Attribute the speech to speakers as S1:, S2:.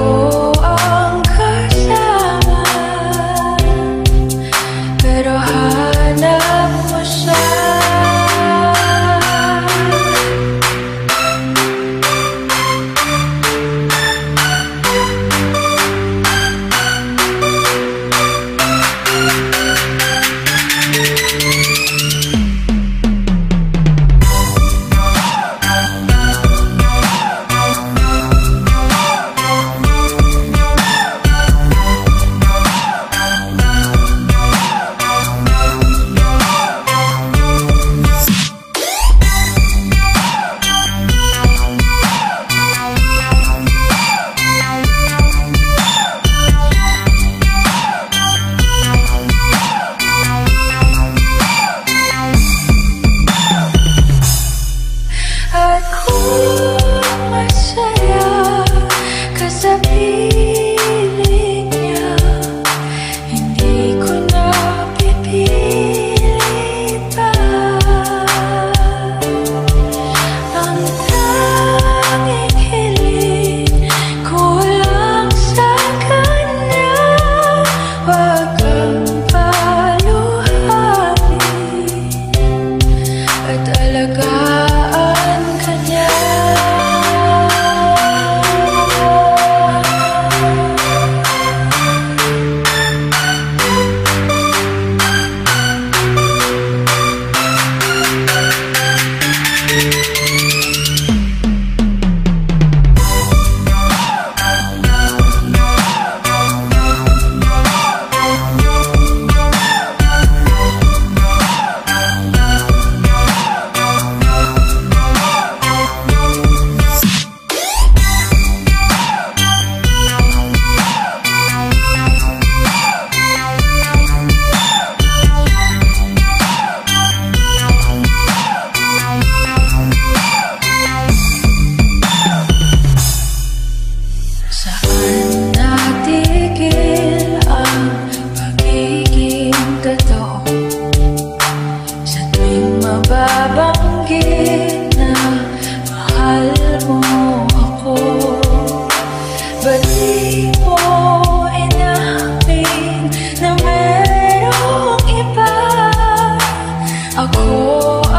S1: mejor. Oh.